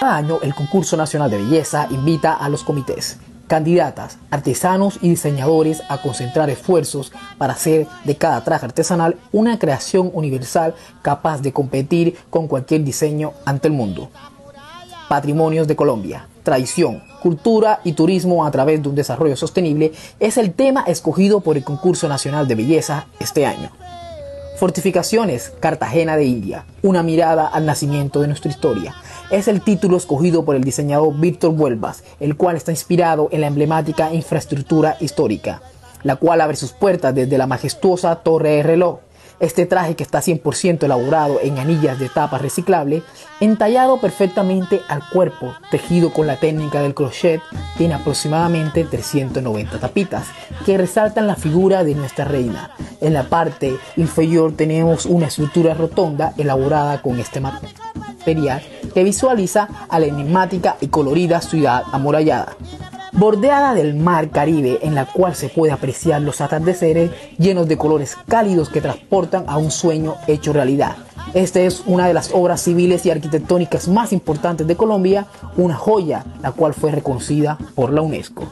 Cada año el concurso nacional de belleza invita a los comités, candidatas, artesanos y diseñadores a concentrar esfuerzos para hacer de cada traje artesanal una creación universal capaz de competir con cualquier diseño ante el mundo. Patrimonios de Colombia, tradición, cultura y turismo a través de un desarrollo sostenible es el tema escogido por el concurso nacional de belleza este año. Fortificaciones, Cartagena de India, una mirada al nacimiento de nuestra historia. Es el título escogido por el diseñador Víctor Vuelvas, el cual está inspirado en la emblemática infraestructura histórica, la cual abre sus puertas desde la majestuosa Torre de Reloj este traje que está 100% elaborado en anillas de tapa reciclable, entallado perfectamente al cuerpo, tejido con la técnica del crochet, tiene aproximadamente 390 tapitas que resaltan la figura de nuestra reina. En la parte inferior tenemos una estructura rotonda elaborada con este material que visualiza a la enigmática y colorida ciudad amurallada bordeada del mar Caribe en la cual se puede apreciar los atardeceres llenos de colores cálidos que transportan a un sueño hecho realidad. Esta es una de las obras civiles y arquitectónicas más importantes de Colombia, una joya la cual fue reconocida por la UNESCO.